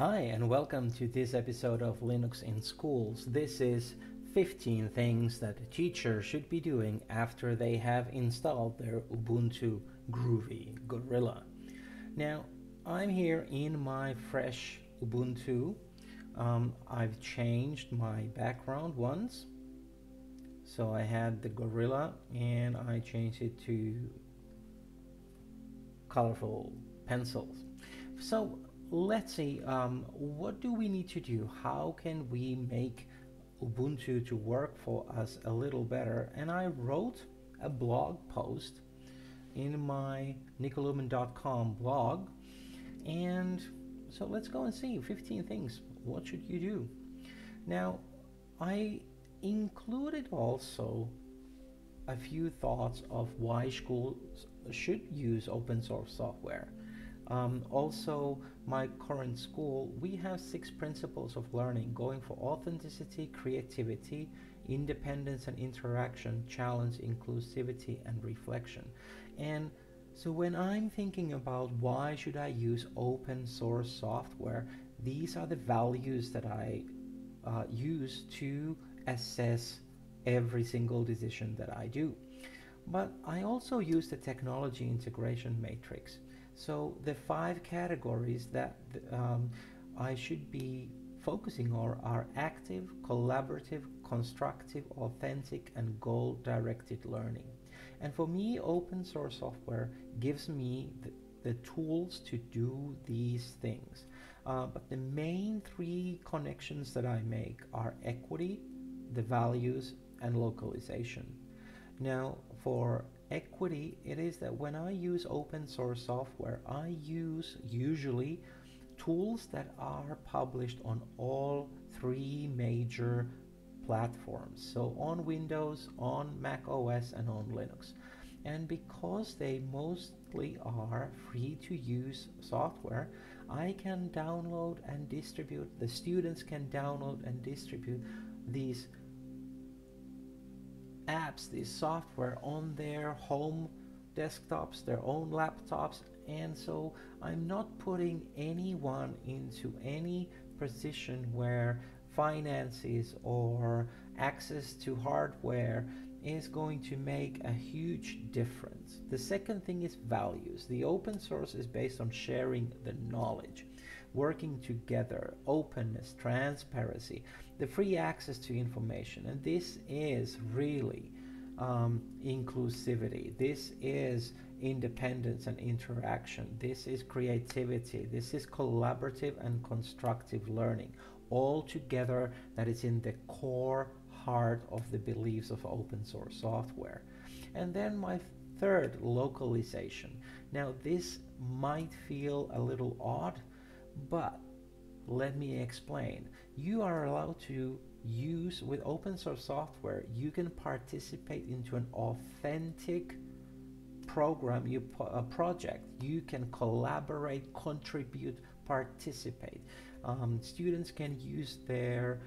Hi, and welcome to this episode of Linux in Schools. This is 15 things that a teacher should be doing after they have installed their Ubuntu Groovy Gorilla. Now, I'm here in my fresh Ubuntu. Um, I've changed my background once. So I had the Gorilla and I changed it to colorful pencils. So let's see, um, what do we need to do? How can we make Ubuntu to work for us a little better? And I wrote a blog post in my nikolewman.com blog. And so let's go and see 15 things. What should you do? Now, I included also a few thoughts of why schools should use open source software. Um, also, my current school, we have six principles of learning going for authenticity, creativity, independence and interaction, challenge, inclusivity, and reflection. And so when I'm thinking about why should I use open source software, these are the values that I uh, use to assess every single decision that I do. But I also use the technology integration matrix. So the five categories that um, I should be focusing on are active, collaborative, constructive, authentic, and goal-directed learning. And for me, open source software gives me the, the tools to do these things. Uh, but the main three connections that I make are equity, the values, and localization. Now, for equity, it is that when I use open source software, I use usually tools that are published on all three major platforms. So on Windows, on Mac OS, and on Linux. And because they mostly are free to use software, I can download and distribute, the students can download and distribute these apps, this software on their home desktops, their own laptops, and so I'm not putting anyone into any position where finances or access to hardware is going to make a huge difference. The second thing is values. The open source is based on sharing the knowledge, working together, openness, transparency the free access to information. And this is really um, inclusivity. This is independence and interaction. This is creativity. This is collaborative and constructive learning. All together, that is in the core heart of the beliefs of open source software. And then my third, localization. Now, this might feel a little odd, but let me explain. You are allowed to use with open source software, you can participate into an authentic program, you a project. You can collaborate, contribute, participate. Um, students can use their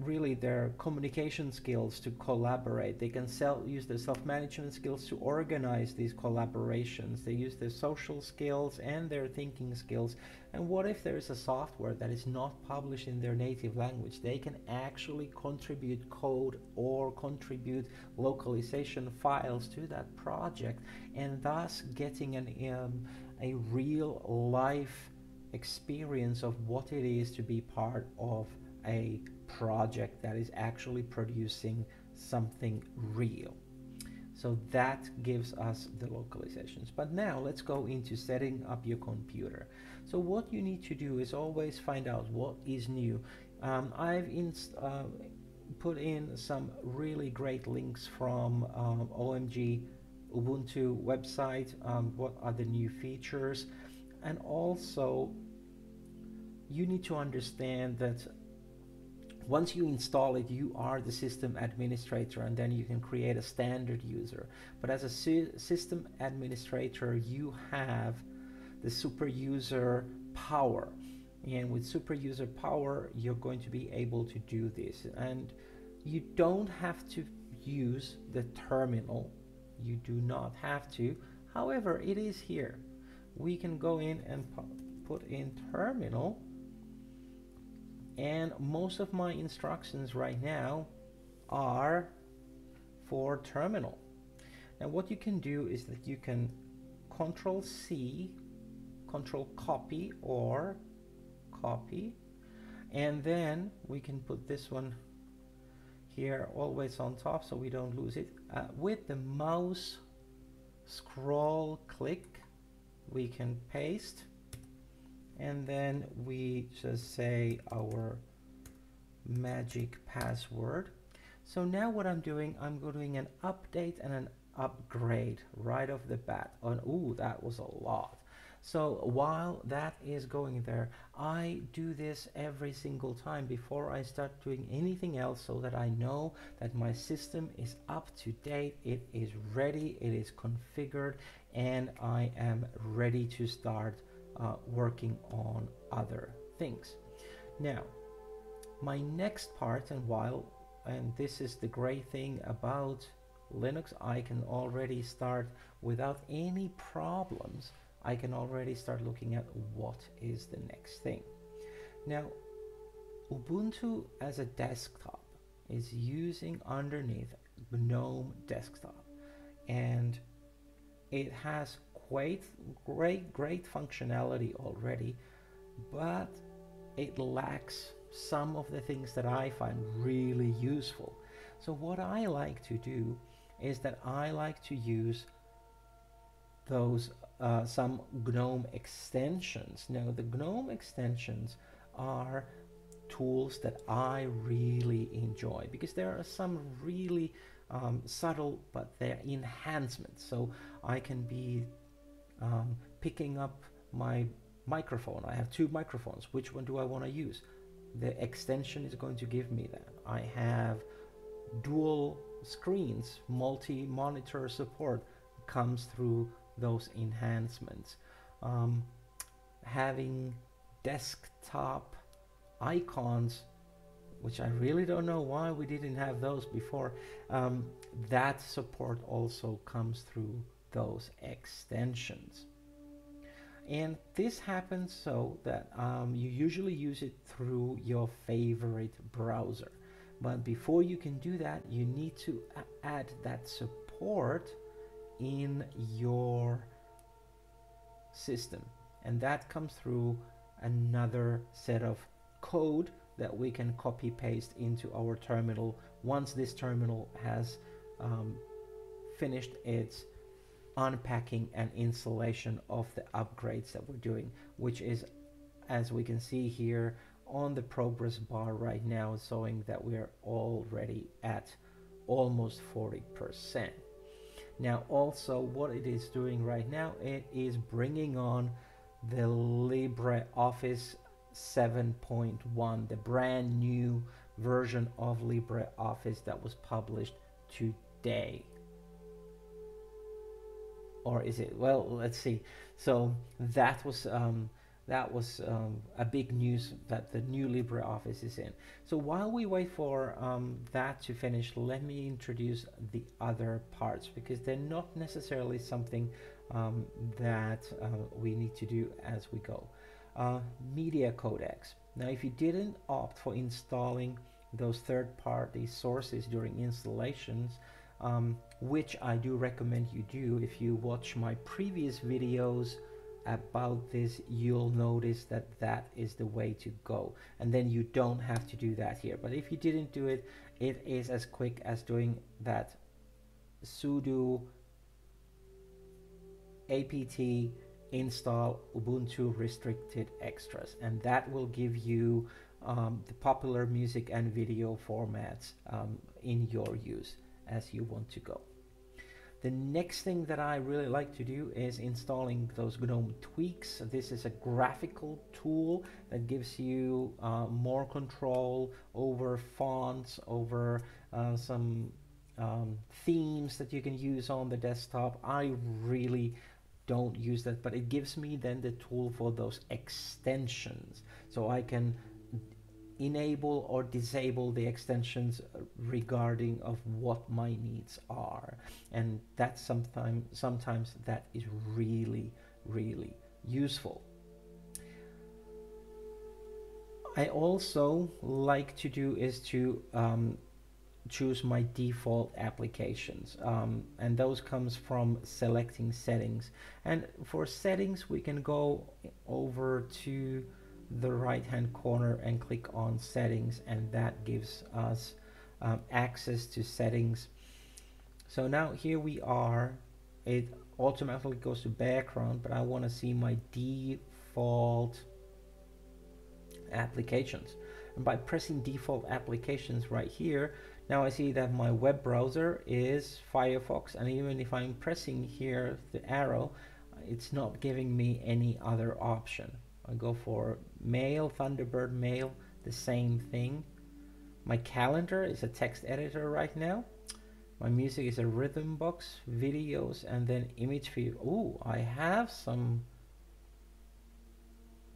really their communication skills to collaborate. They can sell, use their self-management skills to organize these collaborations. They use their social skills and their thinking skills. And what if there is a software that is not published in their native language? They can actually contribute code or contribute localization files to that project and thus getting an, um, a real life experience of what it is to be part of a project that is actually producing something real. So that gives us the localizations. But now let's go into setting up your computer. So what you need to do is always find out what is new. Um, I've uh, put in some really great links from um, OMG Ubuntu website. Um, what are the new features? And also you need to understand that once you install it, you are the system administrator and then you can create a standard user. But as a sy system administrator, you have the super user power. And with super user power, you're going to be able to do this. And you don't have to use the terminal. You do not have to. However, it is here. we can go in and put in terminal and most of my instructions right now are for terminal. Now what you can do is that you can control C, control copy or copy and then we can put this one here always on top so we don't lose it. Uh, with the mouse scroll click we can paste and then we just say our magic password. So now what I'm doing I'm doing an update and an upgrade right off the bat. And ooh that was a lot. So while that is going there I do this every single time before I start doing anything else so that I know that my system is up to date it is ready it is configured and I am ready to start uh, working on other things. Now, my next part, and while, and this is the great thing about Linux, I can already start without any problems. I can already start looking at what is the next thing. Now, Ubuntu as a desktop is using underneath GNOME desktop and it has great, great, great functionality already, but it lacks some of the things that I find really useful. So what I like to do is that I like to use those uh, some GNOME extensions. Now the GNOME extensions are tools that I really enjoy because there are some really um, subtle but they're enhancements so I can be um, picking up my microphone. I have two microphones. Which one do I want to use? The extension is going to give me that. I have dual screens, multi-monitor support comes through those enhancements. Um, having desktop icons, which I really don't know why we didn't have those before, um, that support also comes through those extensions. And this happens so that um, you usually use it through your favorite browser. But before you can do that, you need to add that support in your system. And that comes through another set of code that we can copy paste into our terminal once this terminal has um, finished its unpacking and installation of the upgrades that we're doing which is as we can see here on the progress bar right now showing that we are already at almost 40% now also what it is doing right now it is bringing on the LibreOffice 7.1 the brand new version of LibreOffice that was published today or is it? Well, let's see. So that was um, that was um, a big news that the new LibreOffice is in. So while we wait for um, that to finish, let me introduce the other parts because they're not necessarily something um, that uh, we need to do as we go. Uh, media codecs. Now, if you didn't opt for installing those third-party sources during installations, um, which I do recommend you do. If you watch my previous videos about this, you'll notice that that is the way to go. And then you don't have to do that here. But if you didn't do it, it is as quick as doing that sudo apt install ubuntu restricted extras and that will give you um, the popular music and video formats um, in your use as you want to go. The next thing that I really like to do is installing those GNOME tweaks. This is a graphical tool that gives you uh, more control over fonts, over uh, some um, themes that you can use on the desktop. I really don't use that, but it gives me then the tool for those extensions. So I can enable or disable the extensions regarding of what my needs are. And that's sometimes sometimes that is really really useful. I also like to do is to um, choose my default applications. Um, and those comes from selecting settings. And for settings we can go over to the right hand corner and click on settings and that gives us um, access to settings. So now here we are. It automatically goes to background but I want to see my default applications. And by pressing default applications right here now I see that my web browser is Firefox and even if I'm pressing here the arrow it's not giving me any other option I go for mail Thunderbird mail the same thing. My calendar is a text editor right now. My music is a Rhythmbox videos and then image view oh I have some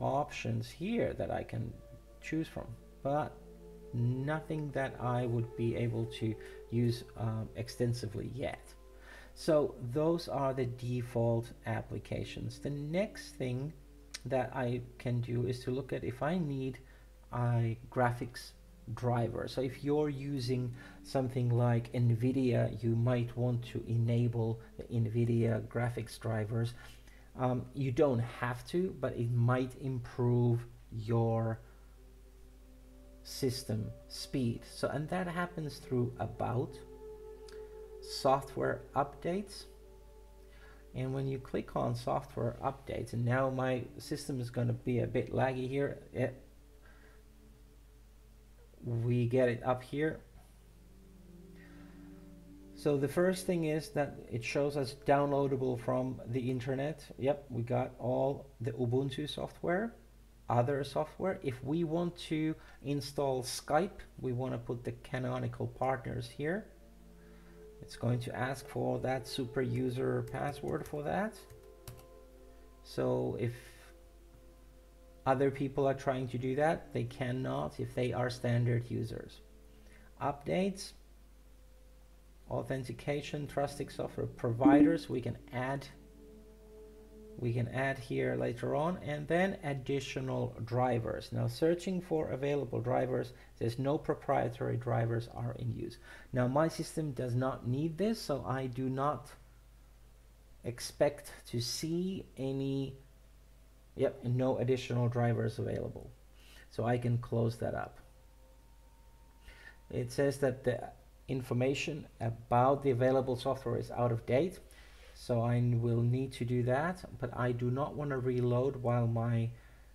options here that I can choose from but nothing that I would be able to use um, extensively yet. So those are the default applications. The next thing that I can do is to look at if I need a graphics driver so if you're using something like NVIDIA you might want to enable the NVIDIA graphics drivers um, you don't have to, but it might improve your system speed. So, and that happens through about software updates. And when you click on software updates, and now my system is going to be a bit laggy here. It, we get it up here so the first thing is that it shows us downloadable from the internet. Yep, we got all the Ubuntu software, other software. If we want to install Skype, we want to put the canonical partners here. It's going to ask for that super user password for that. So if other people are trying to do that, they cannot if they are standard users. Updates, authentication trusting software providers we can add we can add here later on and then additional drivers. Now searching for available drivers there's no proprietary drivers are in use. Now my system does not need this so I do not expect to see any yep no additional drivers available. So I can close that up. It says that the information about the available software is out of date so I will need to do that but I do not want to reload while my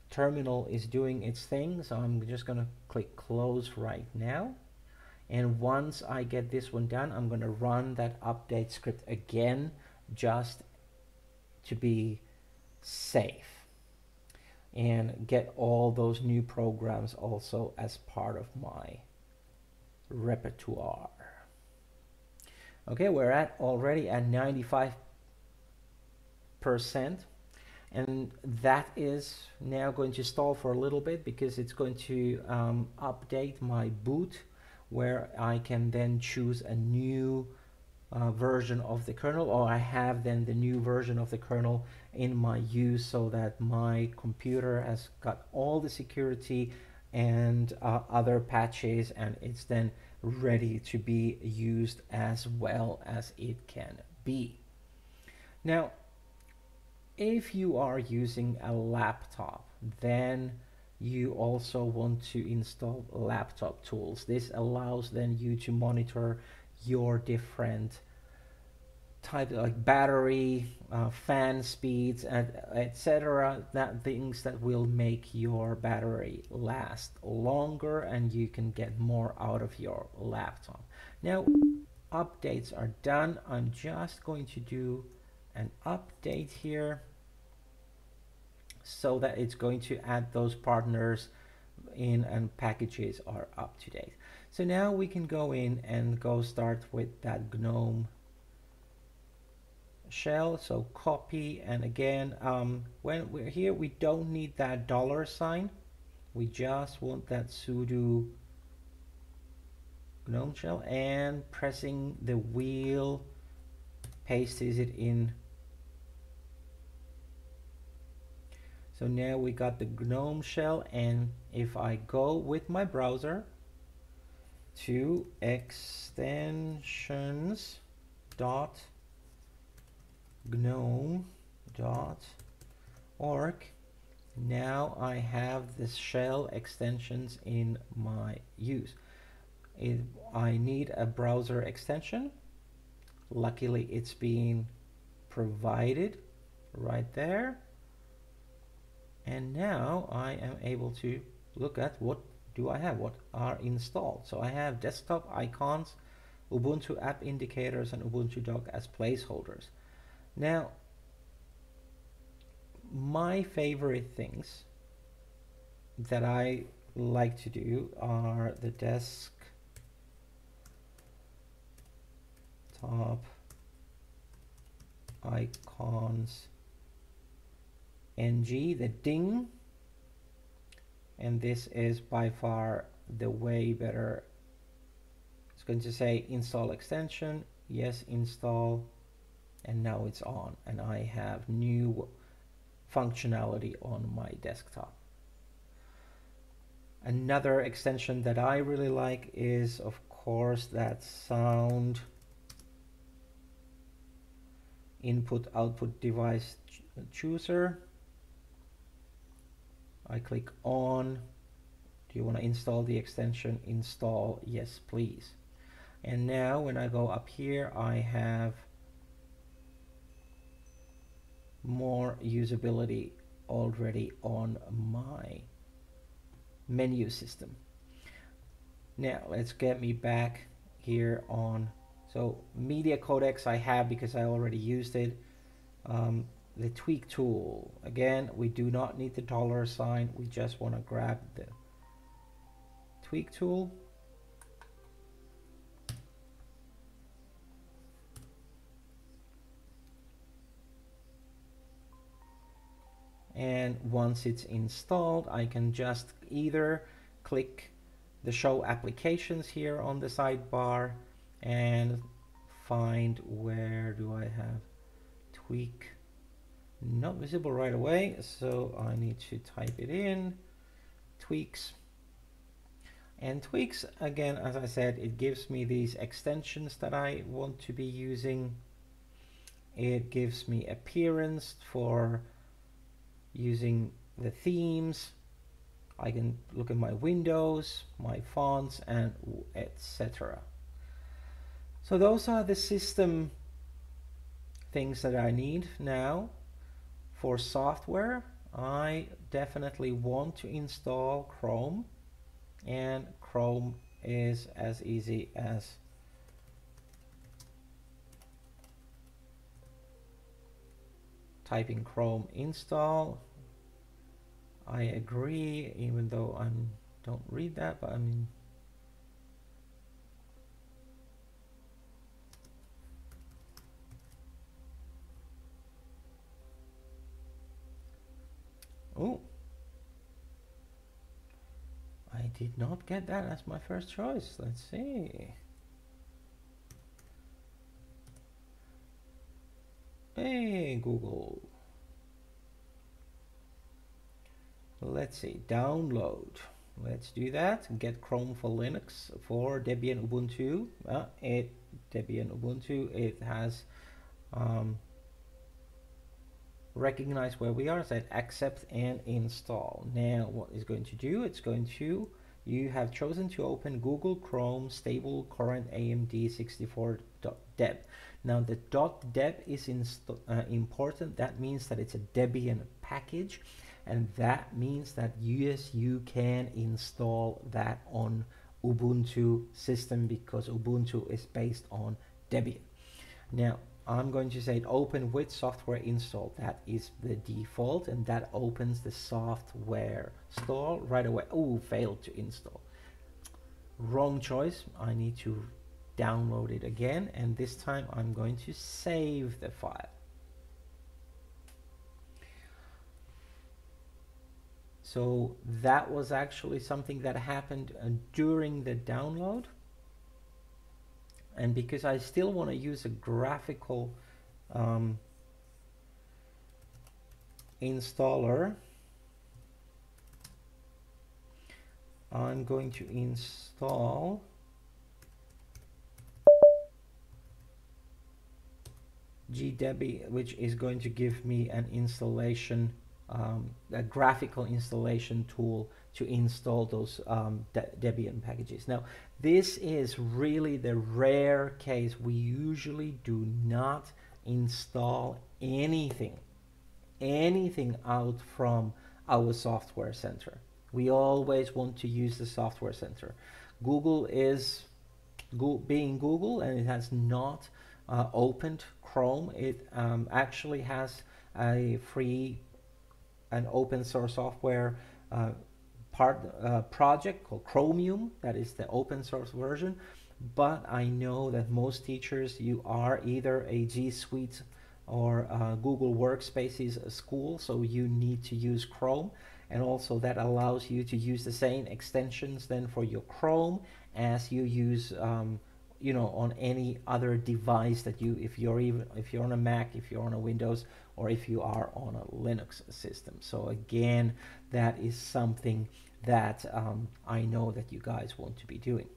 terminal is doing its thing so I'm just gonna click close right now. And once I get this one done I'm gonna run that update script again just to be safe. And get all those new programs also as part of my repertoire. Okay we're at already at 95 percent and that is now going to stall for a little bit because it's going to um, update my boot where I can then choose a new uh, version of the kernel or I have then the new version of the kernel in my use so that my computer has got all the security and uh, other patches and it's then ready to be used as well as it can be. Now, if you are using a laptop, then you also want to install laptop tools. This allows then you to monitor your different type like battery, uh, fan speeds, and etc. That things that will make your battery last longer and you can get more out of your laptop. Now, updates are done. I'm just going to do an update here so that it's going to add those partners in and packages are up to date. So now we can go in and go start with that GNOME shell so copy and again um, when we're here we don't need that dollar sign we just want that sudo gnome shell and pressing the wheel pastes it in so now we got the GNOME shell and if I go with my browser to extensions dot gnome dot org now I have the shell extensions in my use. If I need a browser extension luckily it's being provided right there and now I am able to look at what do I have what are installed. So I have desktop icons Ubuntu app indicators and Ubuntu dock as placeholders. Now my favorite things that I like to do are the desk top icons ng the ding. And this is by far the way better. It's going to say install extension. Yes install. And now it's on. And I have new functionality on my desktop. Another extension that I really like is of course that sound input output device ch chooser I click on. Do you want to install the extension? Install yes please. And now when I go up here I have more usability already on my menu system. Now let's get me back here on so media codecs I have because I already used it. Um, the tweak tool. Again we do not need the dollar sign. We just want to grab the tweak tool. And once it's installed I can just either click the show applications here on the sidebar and find where do I have tweak not visible right away so I need to type it in. Tweaks. And tweaks again as I said it gives me these extensions that I want to be using. It gives me appearance for using the themes. I can look at my windows my fonts and etc so those are the system things that I need now for software, I definitely want to install Chrome and Chrome is as easy as typing Chrome install. I agree even though I don't read that but I mean Oh. I did not get that as my first choice. Let's see. Hey, Google. Let's see, download. Let's do that. Get Chrome for Linux for Debian Ubuntu. Uh, it Debian Ubuntu. It has um, recognize where we are, said accept and install. Now what is going to do, it's going to, you have chosen to open Google Chrome stable current AMD 64.deb. Now the dot .deb is uh, important, that means that it's a Debian package and that means that yes, you can install that on Ubuntu system because Ubuntu is based on Debian. Now I'm going to say open with software installed. That is the default and that opens the software store right away. Oh, failed to install. Wrong choice. I need to download it again and this time I'm going to save the file. So that was actually something that happened uh, during the download and because I still want to use a graphical um, installer I'm going to install GDebi which is going to give me an installation um, a graphical installation tool to install those um, De Debian packages. Now, this is really the rare case. We usually do not install anything, anything out from our software center. We always want to use the software center. Google is go being Google and it has not uh, opened Chrome. It um, actually has a free and open source software uh, part uh, project called Chromium. That is the open source version. But I know that most teachers, you are either a G Suite or uh, Google Workspaces school, so you need to use Chrome. And also that allows you to use the same extensions then for your Chrome as you use um, you know on any other device that you if you're even if you're on a Mac if you're on a Windows or if you are on a Linux system so again that is something that um, I know that you guys want to be doing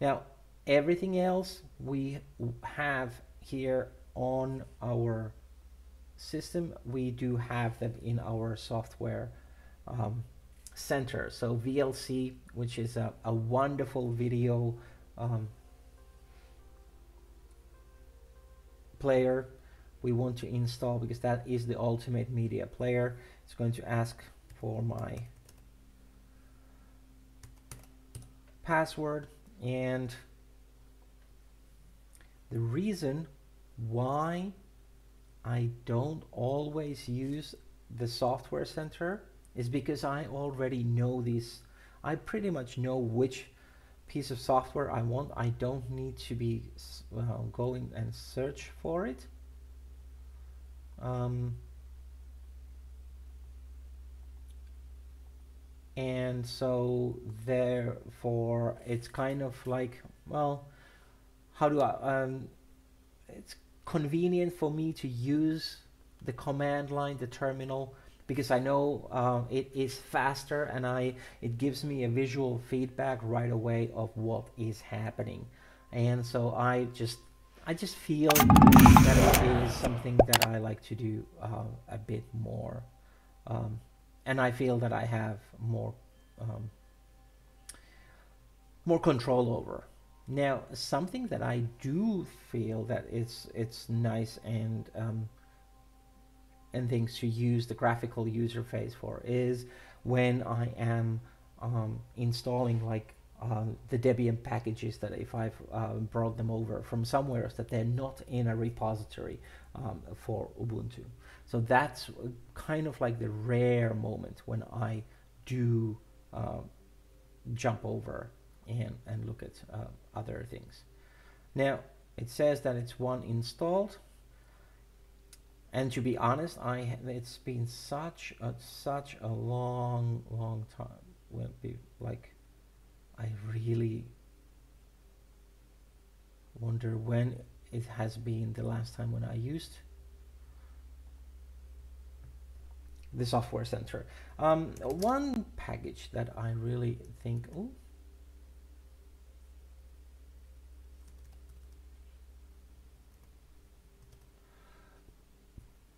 now everything else we have here on our system we do have them in our software um, center so VLC which is a, a wonderful video um, player we want to install because that is the ultimate media player. It's going to ask for my password and the reason why I don't always use the software center is because I already know these I pretty much know which piece of software I want. I don't need to be uh, going and search for it. Um, and so therefore it's kind of like well how do I um, it's convenient for me to use the command line the terminal because I know uh, it is faster and I it gives me a visual feedback right away of what is happening. And so I just I just feel that it is something that I like to do uh, a bit more um, and I feel that I have more um, more control over now something that I do feel that it's it's nice and um, and things to use the graphical user phase for is when I am um, installing like uh, the Debian packages that if I've uh, brought them over from somewhere else that they're not in a repository um, for Ubuntu. So that's kind of like the rare moment when I do uh, jump over and, and look at uh, other things. Now it says that it's one installed and to be honest I it's been such a such a long long time be like I really wonder when it has been the last time when I used the software center um, one package that I really think oh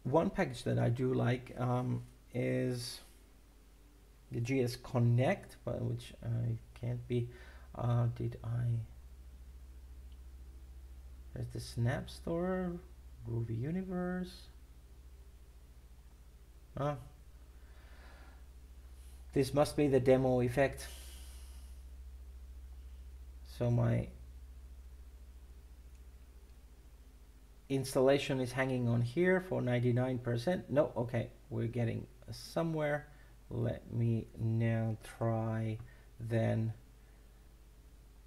one package that I do like um, is the GSConnect, but which I can't be. Uh, did I? There's the Snap Store, Groovy Universe. Uh, this must be the demo effect. So my installation is hanging on here for 99%. No, okay, we're getting somewhere. Let me now try then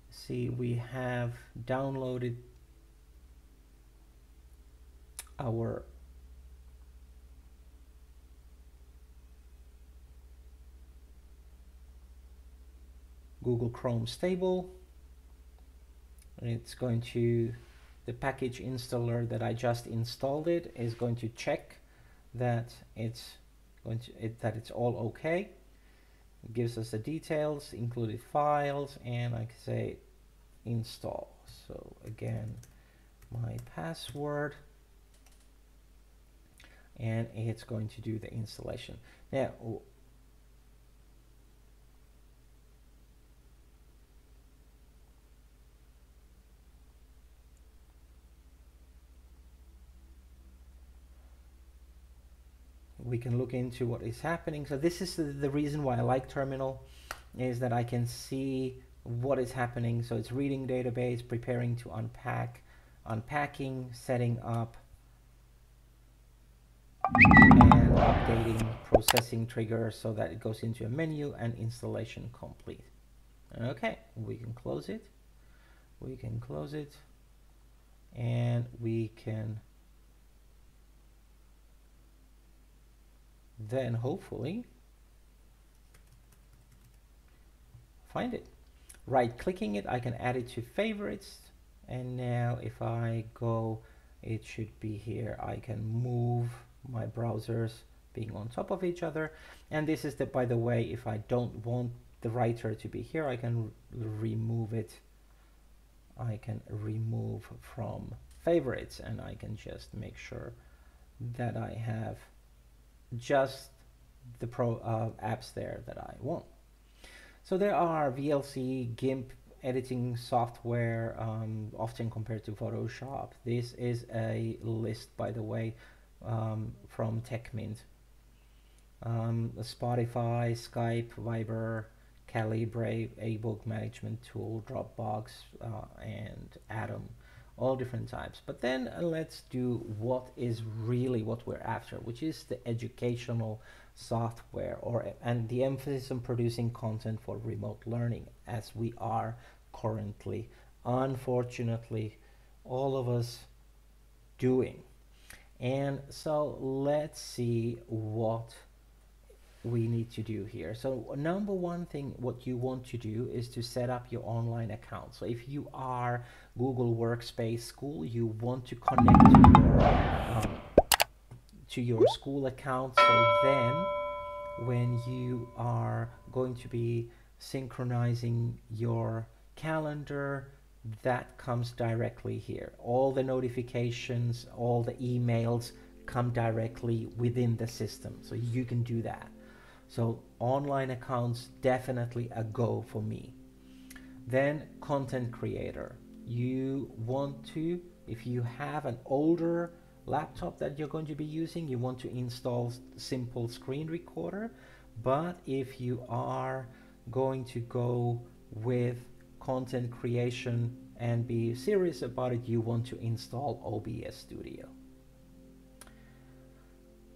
see we have downloaded our Google Chrome stable. It's going to the package installer that I just installed it is going to check that it's going to it, that it's all okay it gives us the details, included files, and I can say install. So again, my password, and it's going to do the installation. Now, we can look into what is happening. So this is the, the reason why I like Terminal, is that I can see what is happening. So it's reading database, preparing to unpack, unpacking, setting up, and updating processing trigger so that it goes into a menu and installation complete. Okay, we can close it. We can close it and we can then hopefully find it. Right clicking it, I can add it to favorites. And now if I go, it should be here. I can move my browsers being on top of each other. And this is the, by the way, if I don't want the writer to be here, I can remove it. I can remove from favorites and I can just make sure that I have just the pro uh, apps there that I want. So there are VLC, GIMP editing software, um, often compared to Photoshop. This is a list, by the way, um, from Tecmint. Um, Spotify, Skype, Viber, Calibre, a book management tool, Dropbox, uh, and Atom all different types. But then uh, let's do what is really what we're after, which is the educational software or and the emphasis on producing content for remote learning as we are currently unfortunately all of us doing. And so let's see what we need to do here. So number one thing, what you want to do is to set up your online account. So if you are Google Workspace School, you want to connect to your, um, to your school account. So then when you are going to be synchronizing your calendar, that comes directly here. All the notifications, all the emails come directly within the system. So you can do that. So online accounts definitely a go for me. Then content creator. You want to, if you have an older laptop that you're going to be using, you want to install simple screen recorder. But if you are going to go with content creation and be serious about it, you want to install OBS Studio.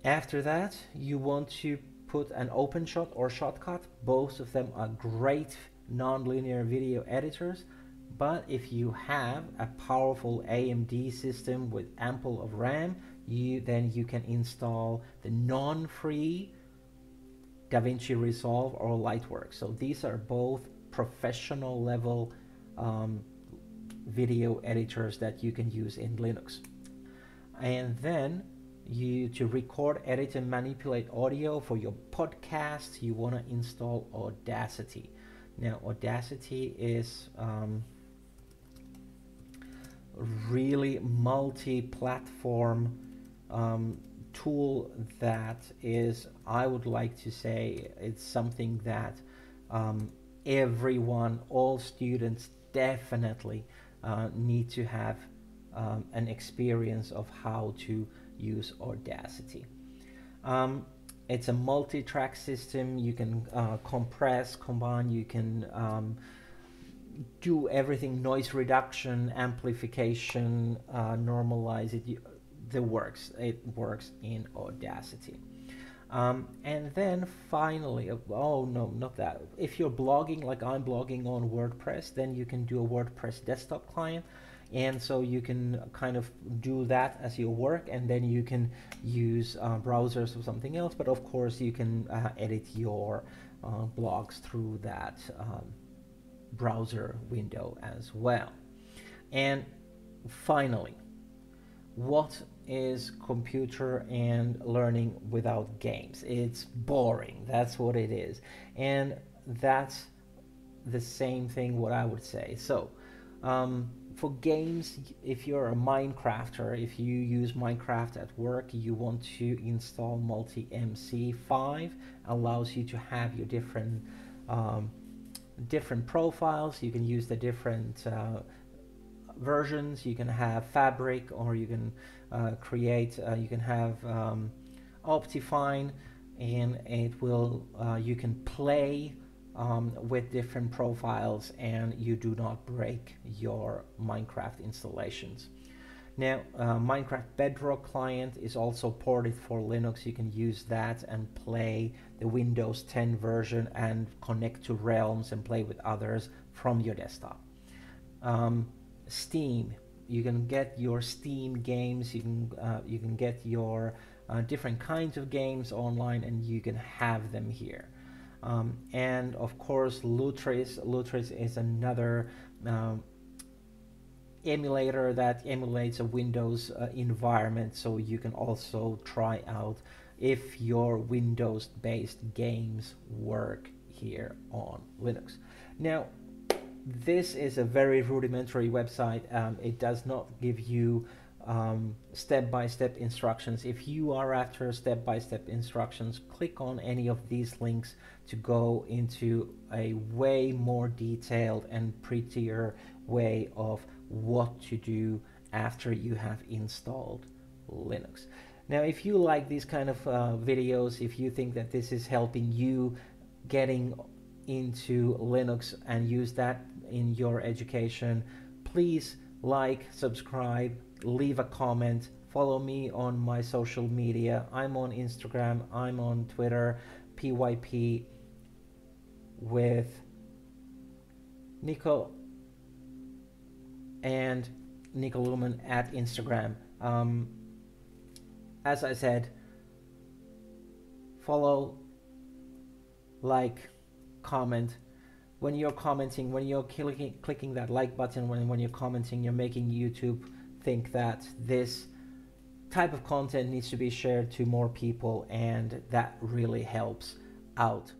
After that, you want to put an OpenShot or Shotcut. Both of them are great nonlinear video editors. But if you have a powerful AMD system with ample of RAM, you then you can install the non-free DaVinci Resolve or Lightworks. So these are both professional level um, video editors that you can use in Linux. And then you to record, edit, and manipulate audio for your podcast, you want to install Audacity. Now, Audacity is um, really multi-platform um, tool that is, I would like to say, it's something that um, everyone, all students, definitely uh, need to have um, an experience of how to use Audacity. Um, it's a multi-track system. You can uh, compress, combine, you can um, do everything, noise reduction, amplification, uh, normalize it, the works. It works in Audacity. Um, and then finally, oh no, not that. If you're blogging like I'm blogging on WordPress, then you can do a WordPress desktop client and so you can kind of do that as your work and then you can use uh, browsers or something else but of course you can uh, edit your uh, blogs through that um, browser window as well and finally what is computer and learning without games. It's boring. That's what it is. And that's the same thing what I would say. So, um, for games, if you're a Minecrafter, if you use Minecraft at work, you want to install Multi MC5, allows you to have your different um, different profiles. You can use the different uh, versions. You can have Fabric, or you can uh, create. Uh, you can have um, Optifine, and it will. Uh, you can play um, with different profiles and you do not break your Minecraft installations. Now, uh, Minecraft Bedrock client is also ported for Linux. You can use that and play the Windows 10 version and connect to Realms and play with others from your desktop. Um, Steam, you can get your Steam games. You can uh, you can get your uh, different kinds of games online, and you can have them here. Um, and of course, Lutris. Lutris is another um, emulator that emulates a Windows uh, environment, so you can also try out if your Windows-based games work here on Linux. Now, this is a very rudimentary website. Um, it does not give you um, step-by-step instructions. If you are after step-by-step instructions, click on any of these links to go into a way more detailed and prettier way of what to do after you have installed Linux. Now, if you like these kind of uh, videos, if you think that this is helping you getting into Linux and use that in your education, please like, subscribe, leave a comment, follow me on my social media. I'm on Instagram, I'm on Twitter, PYP with Niko and Niko Lewman at Instagram. Um, as I said, follow, like, comment. When you're commenting, when you're clicking, clicking that like button, when, when you're commenting, you're making YouTube think that this type of content needs to be shared to more people, and that really helps out